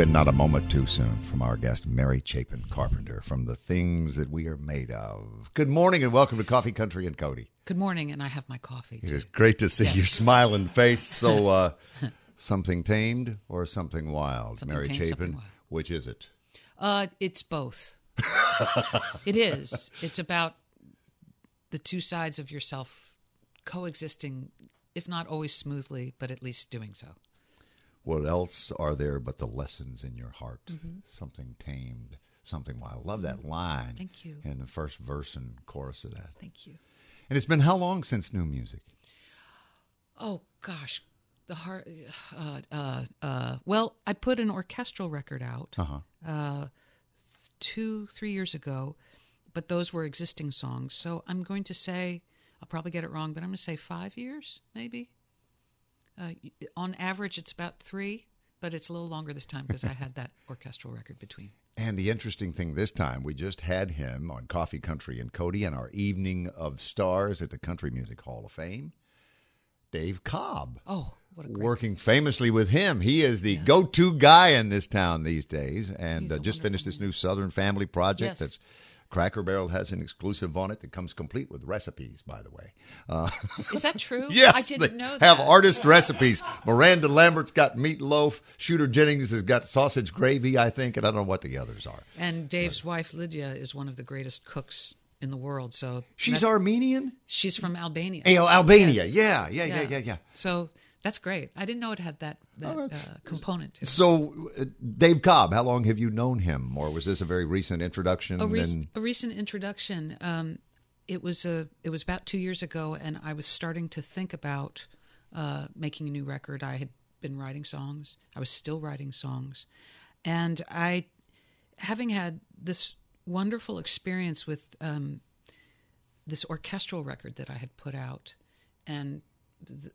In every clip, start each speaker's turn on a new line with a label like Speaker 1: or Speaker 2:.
Speaker 1: And not a moment too soon from our guest, Mary Chapin Carpenter, from the things that we are made of. Good morning and welcome to Coffee Country and Cody.
Speaker 2: Good morning, and I have my coffee.
Speaker 1: It is great to see your smiling face. So, uh, something tamed or something wild?
Speaker 2: Something
Speaker 1: Mary
Speaker 2: tamed,
Speaker 1: Chapin,
Speaker 2: wild.
Speaker 1: which is it?
Speaker 2: Uh, it's both. it is. It's about the two sides of yourself coexisting, if not always smoothly, but at least doing so.
Speaker 1: What else are there but the lessons in your heart? Something tamed, something wild. Love that line.
Speaker 2: Mm-hmm. Thank you.
Speaker 1: And the first verse and chorus of that.
Speaker 2: Thank you.
Speaker 1: And it's been how long since new music?
Speaker 2: Oh gosh, the heart. Uh, uh, uh, well, I put an orchestral record out
Speaker 1: Uh huh.
Speaker 2: uh, two, three years ago, but those were existing songs. So I'm going to say, I'll probably get it wrong, but I'm going to say five years, maybe. Uh, on average, it's about three, but it's a little longer this time because I had that orchestral record between.
Speaker 1: And the interesting thing this time, we just had him on Coffee Country and Cody and our Evening of Stars at the Country Music Hall of Fame. Dave Cobb.
Speaker 2: Oh, what a great!
Speaker 1: Working famously with him. He is the go to guy in this town these days. And uh, just finished this new Southern Family project
Speaker 2: Yes.
Speaker 1: that's Cracker Barrel has an exclusive on it that comes complete with recipes, by the way. Uh,
Speaker 2: Is that true?
Speaker 1: Yes,
Speaker 2: I didn't know that.
Speaker 1: have artist recipes. Miranda Lambert's got meatloaf. Shooter Jennings has got sausage gravy, I think, and I don't know what the others are.
Speaker 2: And Dave's wife Lydia is one of the greatest cooks in the world. So
Speaker 1: She's
Speaker 2: that-
Speaker 1: Armenian.
Speaker 2: she's from Albania.
Speaker 1: Oh, Albania.
Speaker 2: Yes.
Speaker 1: Yeah, yeah, yeah, yeah, yeah.
Speaker 2: So that's great. I didn't know it had that that
Speaker 1: Oh,
Speaker 2: uh, component to it.
Speaker 1: So, uh, Dave Cobb, how long have you known him, or was this a very recent introduction?
Speaker 2: a, rec-
Speaker 1: and-
Speaker 2: a recent introduction. Um, it was a it was about two years ago, and I was starting to think about uh, making a new record. I had been writing songs. I was still writing songs, and I, having had this wonderful experience with um, this orchestral record that I had put out, and th-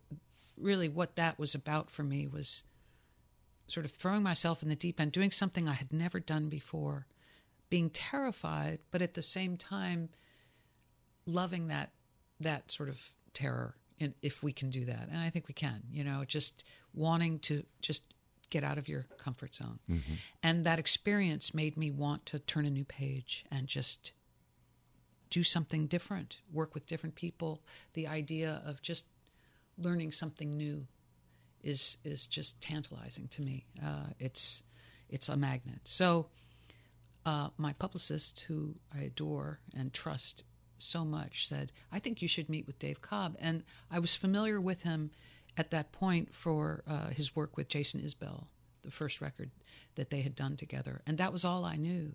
Speaker 2: really what that was about for me was sort of throwing myself in the deep end, doing something I had never done before, being terrified, but at the same time loving that that sort of terror. And if we can do that, and I think we can, you know, just wanting to just get out of your comfort zone, mm-hmm. and that experience made me want to turn a new page and just do something different, work with different people. The idea of just learning something new is is just tantalizing to me. Uh, it's it's a magnet. So uh, my publicist, who I adore and trust so much, said, "I think you should meet with Dave Cobb." And I was familiar with him at that point for uh, his work with Jason Isbell, the first record that they had done together, and that was all I knew.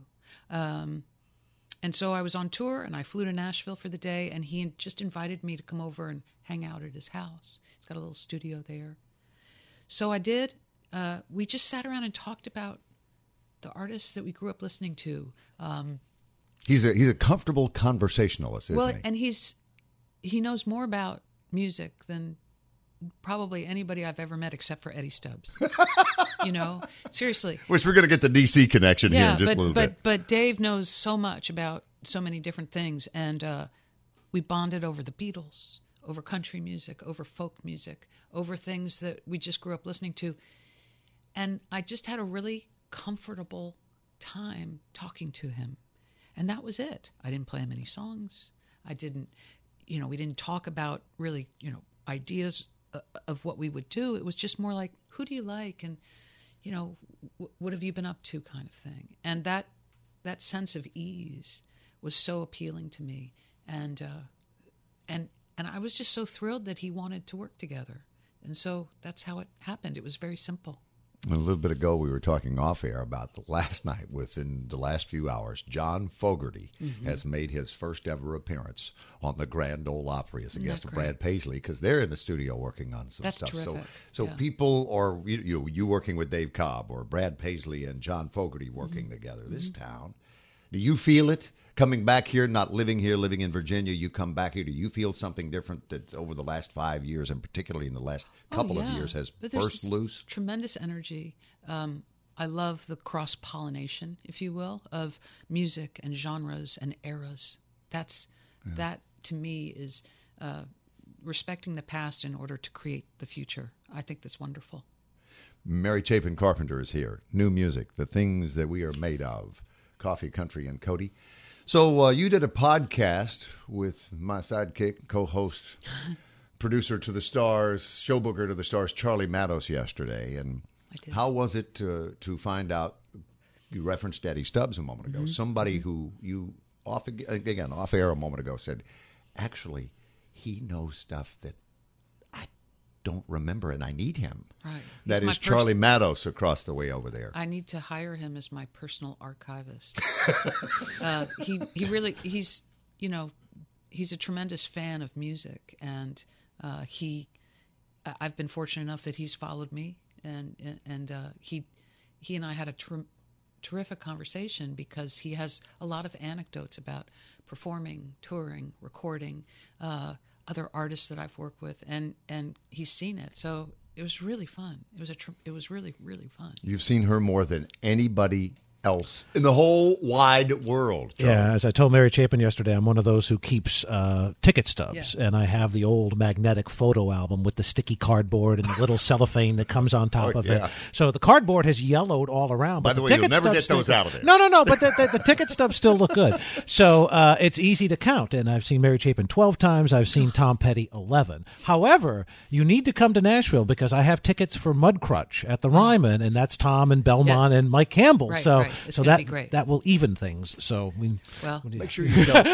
Speaker 2: Um, and so I was on tour and I flew to Nashville for the day, and he just invited me to come over and hang out at his house. He's got a little studio there. So I did. Uh, we just sat around and talked about the artists that we grew up listening to. Um,
Speaker 1: he's a he's a comfortable conversationalist, isn't
Speaker 2: well,
Speaker 1: he?
Speaker 2: and he's he knows more about music than probably anybody I've ever met except for Eddie Stubbs. you know, seriously.
Speaker 1: Which we're going to get the DC connection here in just
Speaker 2: but,
Speaker 1: a little
Speaker 2: but,
Speaker 1: bit.
Speaker 2: But Dave knows so much about so many different things, and uh, we bonded over the Beatles, over country music, over folk music, over things that we just grew up listening to, and I just had a really comfortable time talking to him, and that was it. I didn't play him any songs. I didn't, you know, we didn't talk about really, you know, ideas of what we would do. It was just more like, who do you like, and you know, w- what have you been up to, kind of thing. And that that sense of ease was so appealing to me, and uh, and and I was just so thrilled that he wanted to work together. And so that's how it happened. It was very simple.
Speaker 1: A little bit ago, we were talking off air about the last night. Within the last few hours, John Fogerty
Speaker 2: Mm-hmm.
Speaker 1: has made his first ever appearance on the Grand Ole Opry as a guest of? Brad Paisley because they're in the studio working on some
Speaker 2: That's
Speaker 1: stuff.
Speaker 2: terrific.
Speaker 1: So, so
Speaker 2: Yeah.
Speaker 1: people, or you, you, you working with Dave Cobb or Brad Paisley and John Fogerty working
Speaker 2: Mm-hmm.
Speaker 1: together. This town, do you feel it coming back here? Not living here, living in Virginia. You come back here. Do you feel something different that over the last five years, and particularly in the last couple
Speaker 2: Oh,
Speaker 1: of years, has burst loose?
Speaker 2: Tremendous energy. Um, I love the cross pollination, if you will, of music and genres and eras. That's that to me is uh, respecting the past in order to create the future. I think that's wonderful.
Speaker 1: Mary Chapin Carpenter is here. New music, the things that we are made of. Coffee, Country, and Cody. So uh, you did a podcast with my sidekick, co-host, producer to the stars, showbooker to the stars, Charlie Matos yesterday. And how was it to to find out? You referenced Eddie Stubbs a moment ago. Somebody who you off again off air a moment ago said, actually, he knows stuff that don't remember, and I need him.
Speaker 2: Right.
Speaker 1: That
Speaker 2: He's my
Speaker 1: is Charlie
Speaker 2: pers-
Speaker 1: Matos across the way over there.
Speaker 2: I need to hire him as my personal archivist. uh, he he really he's you know he's a tremendous fan of music, and uh, he I've been fortunate enough that he's followed me, and and uh, he he and I had a ter- terrific conversation because he has a lot of anecdotes about performing, touring, recording, uh, other artists that I've worked with, and and he's seen it, so. It was really fun. It was a. Tr- it was really, really fun.
Speaker 1: You've seen her more than anybody else in the whole wide world. Charlie.
Speaker 3: Yeah, as I told Mary Chapin yesterday, I'm one of those who keeps uh, ticket stubs,
Speaker 2: Yeah.
Speaker 3: and I have the old magnetic photo album with the sticky cardboard and the little cellophane that comes on top
Speaker 1: Oh,
Speaker 3: of
Speaker 1: yeah.
Speaker 3: it. So the cardboard has yellowed all around.
Speaker 1: By
Speaker 3: But
Speaker 1: the way,
Speaker 3: ticket
Speaker 1: you'll never
Speaker 3: stubs
Speaker 1: get
Speaker 3: still
Speaker 1: those
Speaker 3: go-
Speaker 1: out of there.
Speaker 3: No, no, no. But the, the, the ticket stubs still look good. So uh, it's easy to count. And I've seen Mary Chapin 12 times. I've seen Tom Petty 11. However, you need to come to Nashville because I have tickets for Mudcrutch at the Ryman, and that's Tom and Benmont and Mike Campbell.
Speaker 2: Right,
Speaker 3: so
Speaker 2: right. It's
Speaker 3: so that
Speaker 2: be great.
Speaker 3: that will even things. So we
Speaker 2: Well,
Speaker 1: Make sure you tell,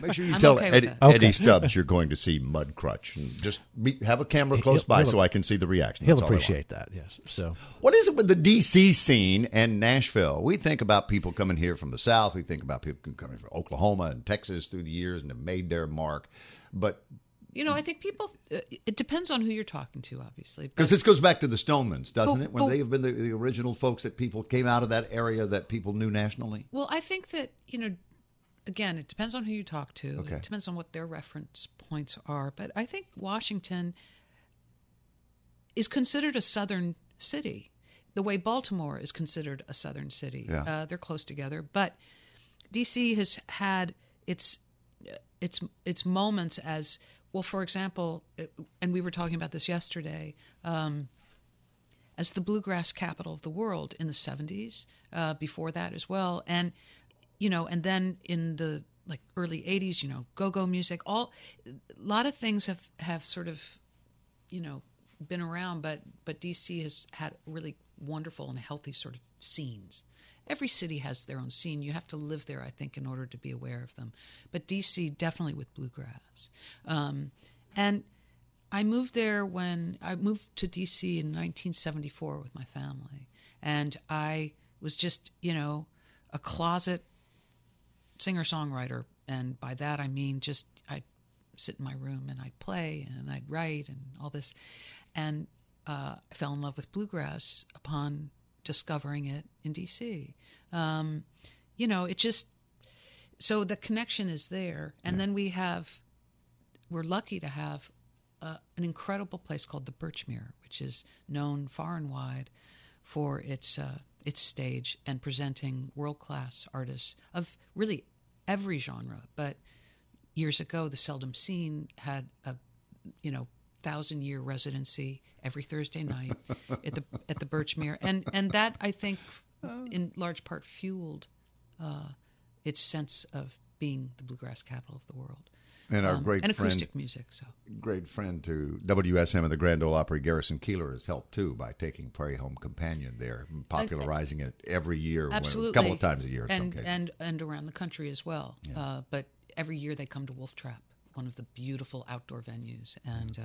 Speaker 1: make sure you
Speaker 2: I'm
Speaker 1: tell
Speaker 2: okay
Speaker 1: Eddie. Eddie Stubbs you're going to see Mudcrutch. And just be, have a camera close
Speaker 3: He'll-
Speaker 1: by
Speaker 3: he'll-
Speaker 1: so I can see the reaction.
Speaker 3: he'll
Speaker 1: I
Speaker 3: appreciate that. Yes. So
Speaker 1: What is it with the DC scene and Nashville? We think about people coming here from the South. We think about people coming from Oklahoma and Texas through the years and have made their mark. But
Speaker 2: You know, I think people. Uh, it depends on who you're talking to, obviously.
Speaker 1: because this goes back to the Stonemans, doesn't
Speaker 2: But-
Speaker 1: it? When
Speaker 2: but-
Speaker 1: they have been the, the original folks that people came out of that area that people knew nationally.
Speaker 2: well, I think that you know, again, it depends on who you talk to.
Speaker 1: Okay.
Speaker 2: It depends on what their reference points are. But I think Washington is considered a southern city, the way Baltimore is considered a southern city.
Speaker 1: Yeah.
Speaker 2: Uh, they're close together, but DC has had its its its moments as well. For example, and we were talking about this yesterday. Um, as the bluegrass capital of the world in the 70s, uh, before that as well. And, you know, and then in the like early 80s, you know, go-go music, all, a lot of things have, have sort of, you know, been around, but, but DC has had really wonderful and healthy sort of scenes. Every city has their own scene. You have to live there, I think, in order to be aware of them. But DC definitely with bluegrass. Um, and I moved there when I moved to DC in 1974 with my family, and I was just you know a closet singer songwriter, and by that I mean just I'd sit in my room and I'd play and I'd write and all this, and uh, I fell in love with bluegrass upon discovering it in DC. Um, you know, it just so the connection is there, and then we have we're lucky to have uh, an incredible place called the Birchmere, which is known far and wide for its uh, its stage and presenting world class artists of really every genre. But years ago, the Seldom Scene had a you know thousand year residency every Thursday night at the at the Birchmere, and and that I think in large part fueled uh, its sense of being the bluegrass capital of the world.
Speaker 1: And our
Speaker 2: Um,
Speaker 1: great
Speaker 2: and
Speaker 1: friend,
Speaker 2: acoustic music. So
Speaker 1: great friend to WSM and the Grand Ole Opry, Garrison Keillor, has helped too by taking Prairie Home Companion there, popularizing it every year, when-
Speaker 2: absolutely,
Speaker 1: a couple of times a year. in some
Speaker 2: and
Speaker 1: cases.
Speaker 2: and and around the country as well. Uh, but every year they come to Wolf Trap, one of the beautiful outdoor venues, and uh,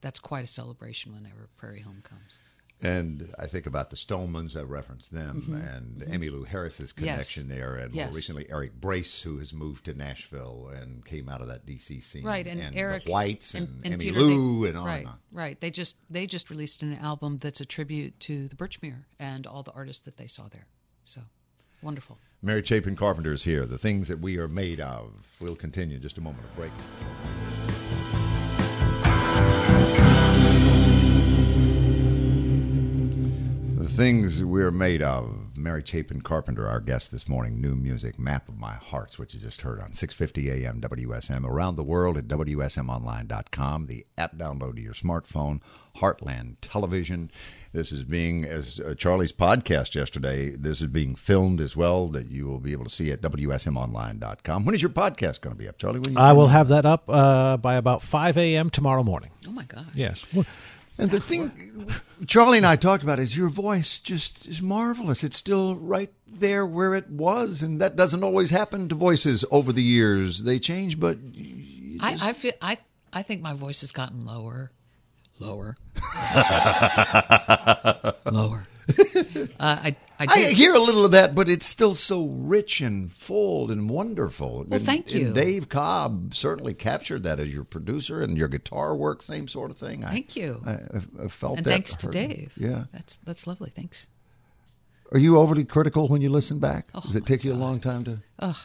Speaker 2: that's quite a celebration whenever Prairie Home comes.
Speaker 1: And I think about the Stonemans, I referenced them, and Emmylou Harris's connection there, and
Speaker 2: Mm-hmm. Yes.
Speaker 1: more recently Eric Brace, who has moved to Nashville and came out of that DC scene,
Speaker 2: Right, and, Eric
Speaker 1: the Whites and, Emmy
Speaker 2: Peter,
Speaker 1: Lou
Speaker 2: they-
Speaker 1: and on
Speaker 2: right,
Speaker 1: and on.
Speaker 2: right. They just they just released an album that's a tribute to the Birchmere and all the artists that they saw there. So wonderful.
Speaker 1: Mary Chapin Carpenter is here. The things that we are made of. We'll continue in just a moment of break. The things we're made of. Mary Chapin Carpenter, our guest this morning. New music, Map of My Hearts, which you just heard on 650 AM WSM. Around the world at WSMOnline.com. The app download to your smartphone. Heartland Television. This is being, as uh, Charlie's podcast yesterday, this is being filmed as well that you will be able to see at WSMOnline.com. When is your podcast going to be up, Charlie? When you
Speaker 3: I will have that up uh, by about 5 a.m. tomorrow morning.
Speaker 2: Oh my God.
Speaker 3: Yes.
Speaker 1: And the thing Charlie and I talked about is your voice just is marvelous. It's still right there where it was, and that doesn't always happen to voices over the years. They change, but
Speaker 2: I, I feel I I think my voice has gotten lower, lower, lower. Uh, I I,
Speaker 1: I hear a little of that, but it's still so rich and full and wonderful.
Speaker 2: Well,
Speaker 1: And-
Speaker 2: thank
Speaker 1: and
Speaker 2: you.
Speaker 1: Dave Cobb certainly captured that as your producer and your guitar work, same sort of thing. I-
Speaker 2: Thank you.
Speaker 1: I, I, I felt
Speaker 2: and
Speaker 1: that.
Speaker 2: thanks to Dave.
Speaker 1: Yeah.
Speaker 2: that's that's lovely. Thanks.
Speaker 1: Are you overly critical when you listen back?
Speaker 2: Oh,
Speaker 1: Does it take you a long time to?
Speaker 2: Ugh,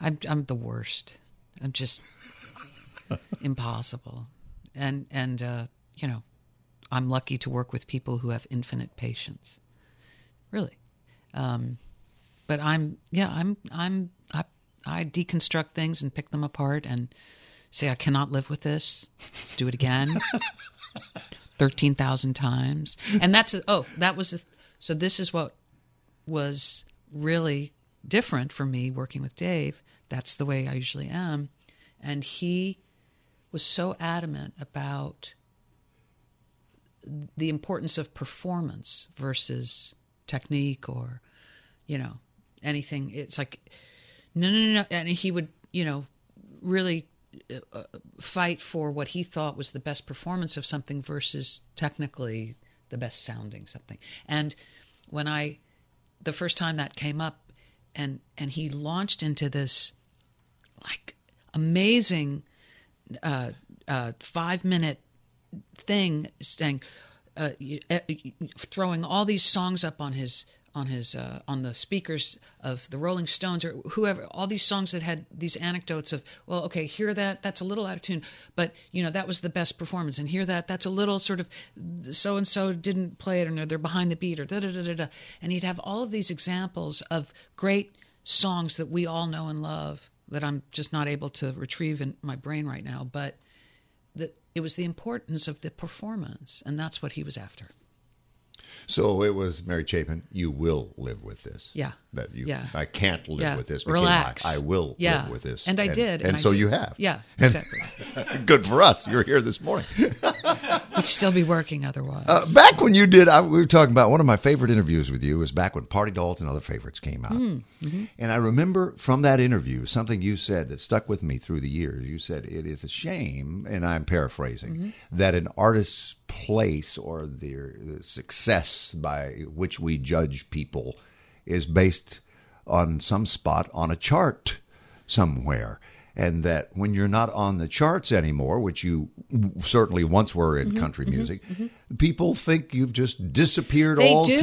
Speaker 2: I'm I'm the worst. I'm just impossible. And and uh, you know, I'm lucky to work with people who have infinite patience. Really. Um, but I'm yeah, I'm I'm I I deconstruct things and pick them apart and say I cannot live with this. Let's do it again. 13,000 times. And that's oh, that was the, so this is what was really different for me working with Dave. That's the way I usually am. And he was so adamant about the importance of performance versus technique or, you know, anything. It's like, no, no, no. And he would, you know, really uh, fight for what he thought was the best performance of something versus technically the best sounding something. And when I, the first time that came up, and and he launched into this like amazing uh, uh, five minute thing saying uh, uh, throwing all these songs up on his on his uh, on the speakers of the Rolling Stones or whoever all these songs that had these anecdotes of well okay hear that that's a little out of tune but you know that was the best performance and hear that that's a little sort of so and so didn't play it or they're behind the beat or da da da da da and he'd have all of these examples of great songs that we all know and love that I'm just not able to retrieve in my brain right now but that it was the importance of the performance and that's what he was after
Speaker 1: So it was Mary Chapin. You will live with this.
Speaker 2: Yeah.
Speaker 1: That you.
Speaker 2: Yeah.
Speaker 1: I can't live
Speaker 2: Yeah.
Speaker 1: with this.
Speaker 2: Relax.
Speaker 1: I, I will
Speaker 2: Yeah.
Speaker 1: live with this.
Speaker 2: And I did,
Speaker 1: And,
Speaker 2: and I
Speaker 1: so
Speaker 2: did.
Speaker 1: you have.
Speaker 2: Yeah,
Speaker 1: And-
Speaker 2: exactly.
Speaker 1: Good for us. You're here this morning.
Speaker 2: we'd still be working otherwise
Speaker 1: Uh, back when you did, I, we were talking about one of my favorite interviews with you was back when Party Dolls and Other Favorites came out. Hmm, mm-hmm. And I remember from that interview something you said that stuck with me through the years. You said, It is a shame, and I'm paraphrasing, mm-hmm. that an artist's place or their the success by which we judge people is based on some spot on a chart somewhere. And that when you're not on the charts anymore, which you certainly once were
Speaker 2: Mm-hmm,
Speaker 1: in country music, people think you've just disappeared
Speaker 2: They do.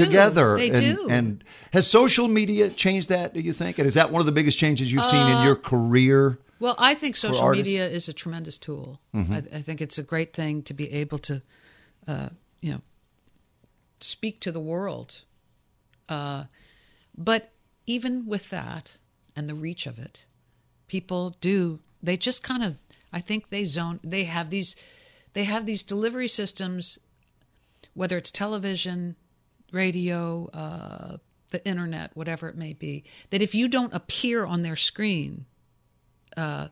Speaker 2: They
Speaker 1: and,
Speaker 2: do.
Speaker 1: and has social media changed that, do you think? And is that one of the biggest changes you've seen in your career?
Speaker 2: Well, I think social media is a tremendous tool. I, I think it's a great thing to be able to, uh, you know, speak to the world. Uh, but even with that and the reach of it, people do. They just kind of. I think they zone. They have these. They have these delivery systems, whether it's television, radio, uh, the internet, whatever it may be. That if you don't appear on their screen, uh,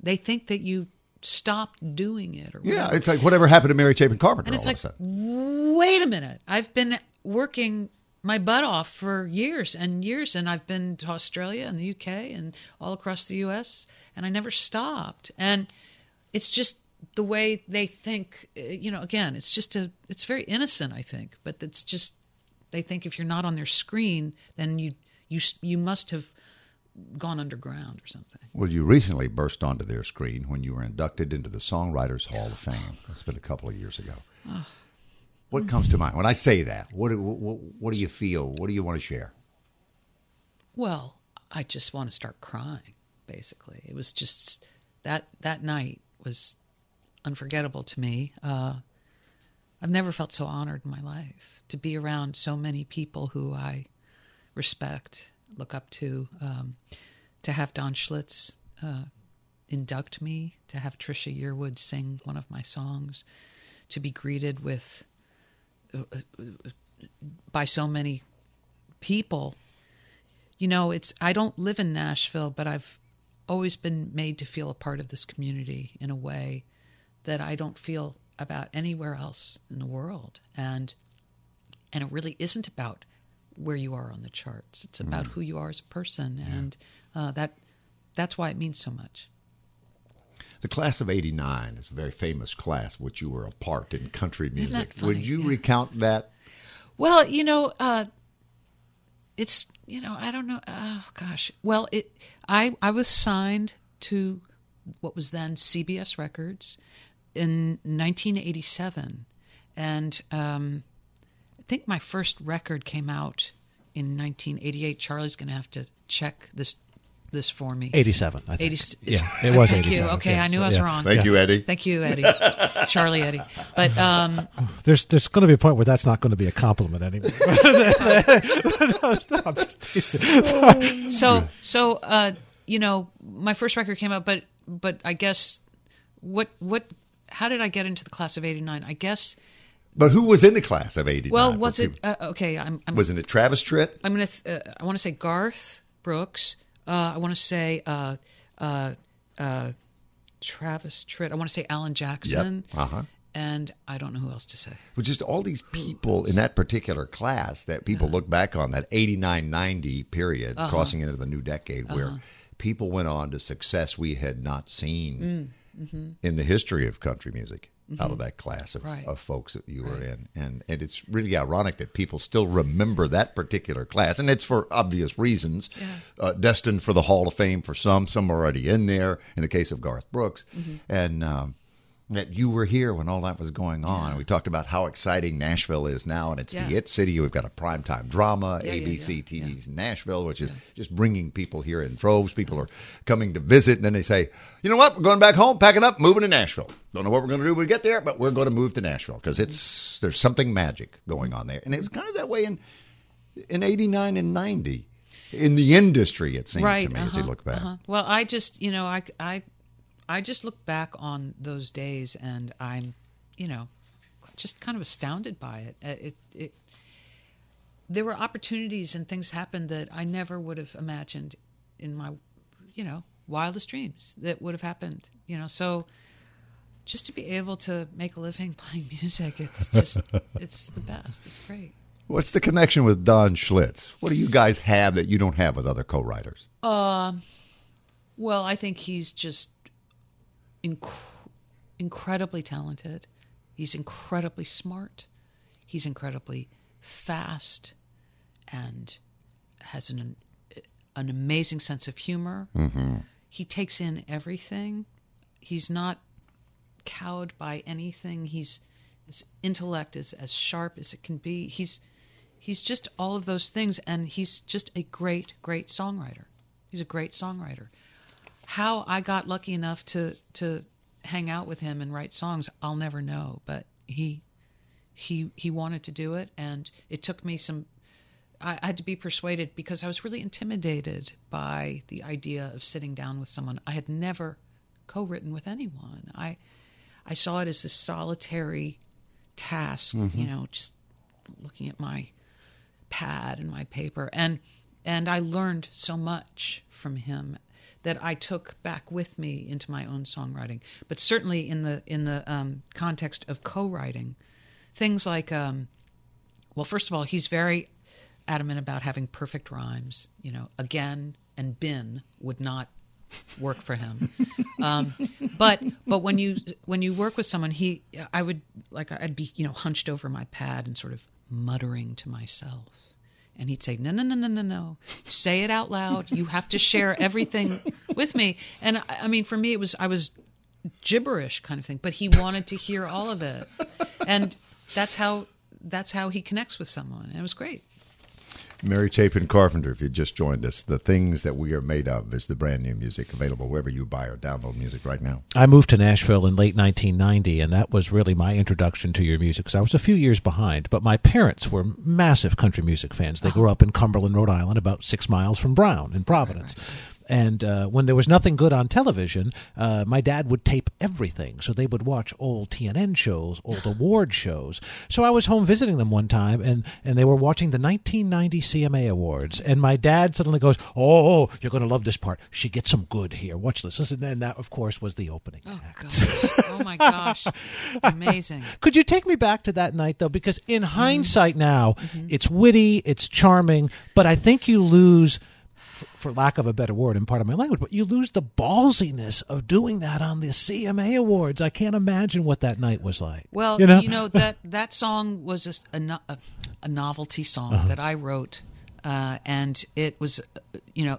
Speaker 2: they think that you stopped doing it or
Speaker 1: Yeah, it's like whatever happened to Mary Chapin Carpenter
Speaker 2: and it's
Speaker 1: all
Speaker 2: like wait a minute i've been working my butt off for years and years and i've been to australia and the uk and all across the us and i never stopped and it's just the way they think uh, you know again it's just a it's very innocent i think but it's just they think if you're not on their screen then you you you must have gone underground or something
Speaker 1: Well, you recently burst onto their screen when you were inducted into the Songwriters Hall of Fame. That's been a couple of years ago. What comes to mind when I say that? What do, what, what do you feel? What do you want to share?
Speaker 2: Well, I just want to start crying. Basically, it was just that that night was unforgettable to me. Uh, I've never felt so honored in my life to be around so many people who I respect, look up to. Um, to have Don Schlitz uh, induct me, to have Trisha Yearwood sing one of my songs, to be greeted with by so many people. You know, it's I don't live in Nashville, but I've always been made to feel a part of this community in a way that I don't feel about anywhere else in the world. And and it really isn't about where you are on the charts. It's about who you are as a person, and uh, that that's why it means so much.
Speaker 1: The class of '89 is a very famous class, which you were a part in country
Speaker 2: that
Speaker 1: music. Would you
Speaker 2: Yeah.
Speaker 1: recount that?
Speaker 2: Well, you know, uh, it's you know, I don't know. Oh gosh. Well, it. I I was signed to what was then CBS Records in 1987, and um, I think my first record came out in 1988. Charlie's going to have to check this this for me.
Speaker 3: 87, I think.
Speaker 2: 80
Speaker 3: yeah, it was
Speaker 2: Thank
Speaker 3: 87.
Speaker 2: you. Okay,
Speaker 3: yeah,
Speaker 2: I knew
Speaker 3: so,
Speaker 2: I was
Speaker 3: yeah.
Speaker 2: wrong.
Speaker 1: Thank you, Eddie.
Speaker 2: Thank you, Eddie. Charlie Eddie. But um,
Speaker 3: There's there's going to be a point where that's not going to be a compliment anymore. I'm just teasing.
Speaker 2: So so uh you know my first record came out but but i guess what what how did i get into the class of 89 i guess
Speaker 1: But who was in the class of '89?
Speaker 2: well was it uh, okay i'm i'm,
Speaker 1: Wasn't it Travis Tritt?
Speaker 2: I'm gonna th- uh, i want to say garth brooks uh i want to say uh uh uh travis tritt i want to say alan jackson
Speaker 1: Uh huh.
Speaker 2: and i don't know who else to say
Speaker 1: With just all these people in that particular class that people look back on that 89 90 period,
Speaker 2: Uh-huh.
Speaker 1: crossing into the new decade, where people went on to success we had not seen
Speaker 2: Mm, mm-hmm.
Speaker 1: in the history of country music out of that class of,
Speaker 2: Right.
Speaker 1: of folks that you were in. And, and it's really ironic that people still remember that particular class. And it's for obvious reasons, uh, destined for the Hall of Fame for some, some are already in there, in the case of Garth Brooks.
Speaker 2: Mm-hmm.
Speaker 1: And, um, that you were here when all that was going on. We talked about how exciting Nashville is now, and it's the it city. We've got a primetime drama,
Speaker 2: Yeah, yeah,
Speaker 1: ABC
Speaker 2: yeah,
Speaker 1: TV's Nashville, which is just bringing people here in droves. People are coming to visit, and then they say, "You know what? We're going back home, packing up, moving to Nashville. Don't know what we're going to do when we get there, but we're going to move to Nashville because it's there's something magic going on there." And it was kind of that way in in '89 and '90 in the industry. It seems
Speaker 2: right
Speaker 1: to me as you
Speaker 2: uh-huh,
Speaker 1: look back.
Speaker 2: uh-huh. well i just you know i i i just look back on those days and i'm you know just kind of astounded by it Uh, it it there were opportunities and things happened that i never would have imagined in my you know wildest dreams that would have happened you know so just to be able to make a living playing music it's just it's the best it's great
Speaker 1: What's the connection with Don Schlitz? What do you guys have that you don't have with other co-writers?
Speaker 2: Um, Well, I think he's just inc- incredibly talented. He's incredibly smart. He's incredibly fast and has an an amazing sense of humor. Mm-hmm. He takes in everything. He's not cowed by anything. He's his intellect is as sharp as it can be. He's he's just all of those things, and he's just a great, great songwriter. He's a great songwriter. How I got lucky enough to to hang out with him and write songs, I'll never know. But he he he wanted to do it, and it took me some. I, I had to be persuaded because I was really intimidated by the idea of sitting down with someone. I had never co-written with anyone. I I saw it as this solitary task, mm-hmm. you know, just looking at my pad and my paper and and I learned so much from him that I took back with me into my own songwriting. But certainly in the in the um, context of co-writing, things like um, well, first of all, he's very adamant about having perfect rhymes. You know, again and bin would not work for him. Um, but but when you when you work with someone, he I would like I'd be you know hunched over my pad and sort of muttering to myself. And he'd say, "No, no, no, no, no, no! Say it out loud. You have to share everything with me." And I, mean, for me, it was I was gibberish kind of thing, but he wanted to hear all of it, and that's how that's how he connects with someone, and it was great.
Speaker 1: Mary Chapin Carpenter, if you just joined us, The Things That We Are Made Of is the brand new music available wherever you buy or download music right now.
Speaker 3: I moved to Nashville in late 1990, and that was really my introduction to your music because I was a few years behind. But my parents were massive country music fans. They grew up in Cumberland, Rhode Island, about six miles from Brown in Providence. And uh, when there was nothing good on television, uh, my dad would tape everything. So they would watch old TNN shows, old award shows. So I was home visiting them one time, and, and they were watching the 1990 CMA Awards. And my dad suddenly goes, Oh, you're going to love this part. She gets some good here. Watch this. Listen. And that, of course, was the opening.
Speaker 2: Oh
Speaker 3: act.
Speaker 2: gosh! Oh my gosh! Amazing.
Speaker 3: Could you take me back to that night, though? Because in hindsight now, it's witty, it's charming, but I think you lose, for lack of a better word in part of my language, but you lose the ballsiness of doing that on the CMA Awards. I can't imagine what that night was like.
Speaker 2: Well,
Speaker 3: you know,
Speaker 2: that that song was a, s- a no- a- a novelty song
Speaker 3: Uh-huh.
Speaker 2: that I wrote, uh, and it was, uh, you know,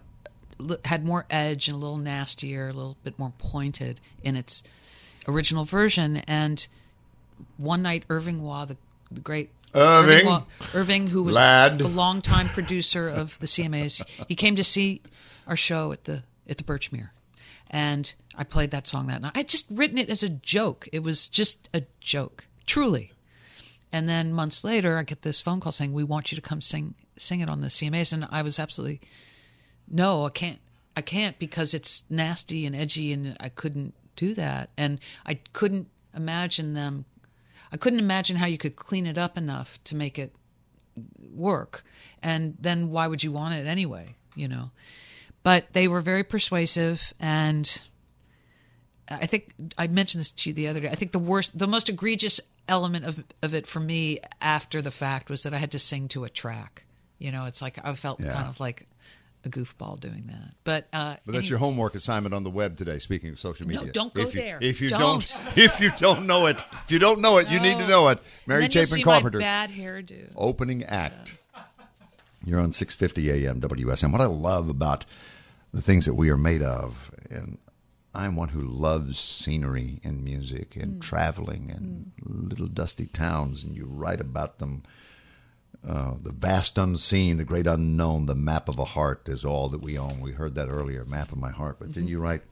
Speaker 2: had more edge and a little nastier, a little bit more pointed in its original version. And one night, Irving Waugh, the, the great
Speaker 1: Irving.
Speaker 2: Irving, who was
Speaker 1: Lad.
Speaker 2: the longtime producer of the CMAs, he came to see our show at the at the Birchmere, and I played that song that night. I just written it as a joke. It was just a joke, truly. And then months later, I get this phone call saying, "We want you to come sing sing it on the CMAs," and I was absolutely no, I can't. I can't because it's nasty and edgy, and I couldn't do that. And I couldn't imagine them. I couldn't imagine how you could clean it up enough to make it work. And then why would you want it anyway? You know. But they were very persuasive, and I think I mentioned this to you the other day. I think the worst, the most egregious element of of it for me after the fact was that I had to sing to a track. You know, it's like I felt
Speaker 1: Yeah.
Speaker 2: kind of like a goofball doing that. But uh,
Speaker 1: But that's
Speaker 2: any-
Speaker 1: your homework assignment on the web today. Speaking of social
Speaker 2: No,
Speaker 1: media,
Speaker 2: don't go
Speaker 1: if you,
Speaker 2: there.
Speaker 1: If you
Speaker 2: Don't.
Speaker 1: don't. if you don't know it, if you don't know it, you need to know it. Mary Chapin Carpenter,
Speaker 2: bad hairdo.
Speaker 1: opening act. You're on 650 AM WSM. What I love about the things that we are made of, and I'm one who loves scenery and music and traveling and little dusty towns, and you write about them. Uh, the vast unseen, the great unknown, the map of a heart is all that we own. We heard that earlier, map of my heart. But then you write,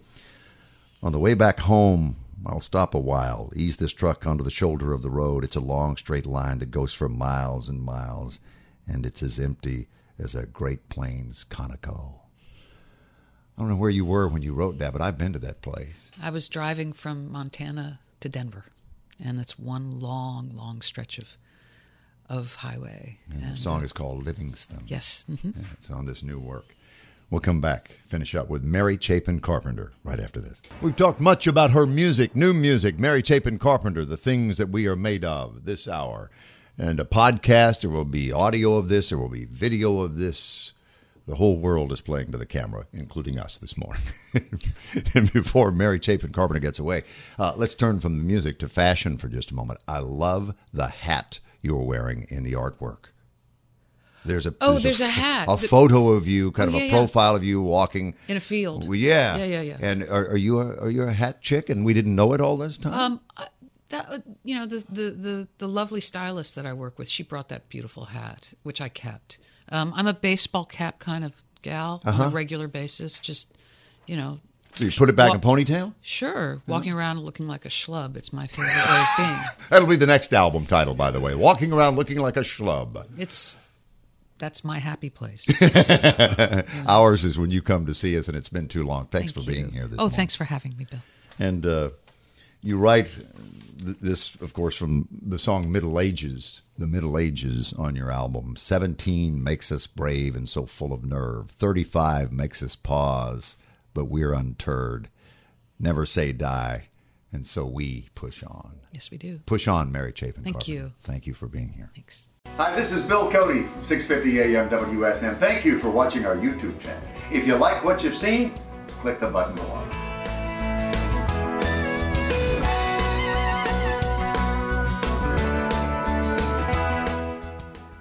Speaker 1: on the way back home, I'll stop a while, ease this truck onto the shoulder of the road. It's a long straight line that goes for miles and miles, and it's as empty as a Great Plains Conoco. I don't know where you were when you wrote that, but I've been to that place.
Speaker 2: I was driving from Montana to Denver, and that's one long, long stretch of of highway.
Speaker 1: And
Speaker 2: And,
Speaker 1: the song
Speaker 2: uh,
Speaker 1: is called Livingston.
Speaker 2: yes. hmm
Speaker 1: Yeah, it's on this new work. We'll come back, finish up with Mary Chapin Carpenter right after this. We've talked much about her music, new music, Mary Chapin Carpenter, the things that we are made of this hour. And a podcast, there will be audio of this, there will be video of this. The whole world is playing to the camera, including us this morning. and before Mary Chapin Carpenter gets away, uh, let's turn from the music to fashion for just a moment. I love the hat you're wearing in the artwork. There's a
Speaker 2: Oh, there's a hat.
Speaker 1: a photo of you, kind
Speaker 2: Oh,
Speaker 1: of
Speaker 2: yeah,
Speaker 1: a
Speaker 2: yeah.
Speaker 1: profile of you walking
Speaker 2: In a field.
Speaker 1: Yeah,
Speaker 2: Yeah, yeah, yeah.
Speaker 1: And are, are you a, are you a hat chick? And we didn't know it all this time.
Speaker 2: Um, that uh, you know the, the the the lovely stylist that I work with, she brought that beautiful hat, which I kept. Um, I'm a baseball cap kind of gal
Speaker 1: Uh-huh.
Speaker 2: on a regular basis. Just you know,
Speaker 1: so you put it back in a ponytail.
Speaker 2: sure, walking around looking like a schlub. It's my favorite way of being.
Speaker 1: That'll be the next album title, by the way. Walking around looking like a schlub.
Speaker 2: It's that's my happy place.
Speaker 1: Ours is when you come to see us, and it's been too long. Thanks
Speaker 2: Thank
Speaker 1: for
Speaker 2: you.
Speaker 1: being here. This
Speaker 2: oh,
Speaker 1: morning.
Speaker 2: thanks for having me, Bill.
Speaker 1: And uh, you write th- this, of course, from the song Middle Ages, the Middle Ages on your album. 17 makes us brave and so full of nerve. 35 makes us pause, but we're unterred. Never say die, and so we push on.
Speaker 2: Yes, we do.
Speaker 1: Push on, Mary Chapin.
Speaker 2: Thank
Speaker 1: Carpenter.
Speaker 2: you.
Speaker 1: Thank you for being here.
Speaker 2: Thanks.
Speaker 1: Hi, this is Bill Cody from 650 AM WSM. Thank you for watching our YouTube channel. If you like what you've seen, click the button below.